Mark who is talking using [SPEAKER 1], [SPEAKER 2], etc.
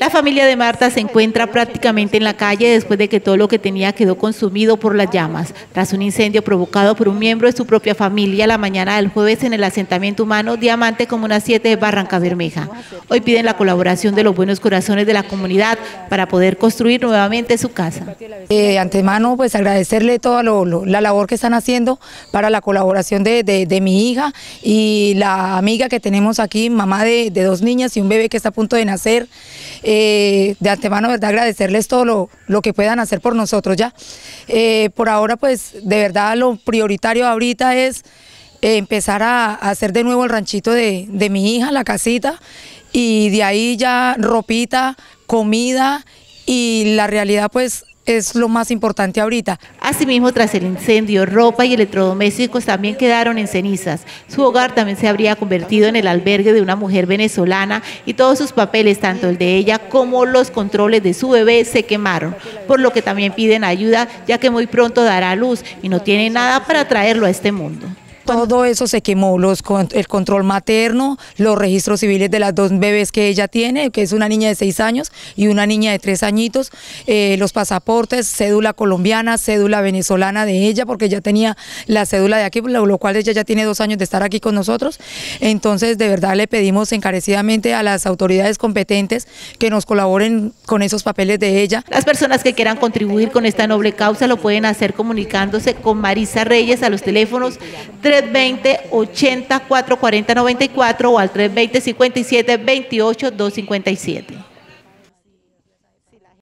[SPEAKER 1] La familia de Marta se encuentra prácticamente en la calle después de que todo lo que tenía quedó consumido por las llamas, tras un incendio provocado por un miembro de su propia familia la mañana del jueves en el asentamiento humano Diamante Comuna 7 de Barranca Bermeja. Hoy piden la colaboración de los buenos corazones de la comunidad para poder construir nuevamente su casa.
[SPEAKER 2] De antemano, pues agradecerle toda la labor que están haciendo para la colaboración de, mi hija y la amiga que tenemos aquí, mamá de, de dos niñas y un bebé que está a punto de nacer. Eh, de antemano, ¿verdad? Agradecerles todo lo, que puedan hacer por nosotros ya. Eh, por ahora, pues, de verdad, lo prioritario ahorita es eh, empezar a, hacer de nuevo el ranchito de, de mi hija, la casita, y de ahí ya ropita, comida, y la realidad, pues, es lo más importante ahorita.
[SPEAKER 1] Asimismo, tras el incendio, ropa y electrodomésticos también quedaron en cenizas. Su hogar también se habría convertido en el albergue de una mujer venezolana y todos sus papeles, tanto el de ella como los controles de su bebé, se quemaron, por lo que también piden ayuda ya que muy pronto dará luz y no tiene nada para traerlo a este mundo.
[SPEAKER 2] Todo eso se quemó, los, el control materno, los registros civiles de las dos bebés que ella tiene, que es una niña de seis años y una niña de tres añitos, eh, los pasaportes, cédula colombiana, cédula venezolana de ella, porque ya tenía la cédula de aquí, lo, cual ella ya tiene dos años de estar aquí con nosotros. Entonces, de verdad le pedimos encarecidamente a las autoridades competentes que nos colaboren con esos papeles de ella.
[SPEAKER 1] Las personas que quieran contribuir con esta noble causa lo pueden hacer comunicándose con Marisa Reyes a los teléfonos 320 80 440 94 o al 320 57 28 257.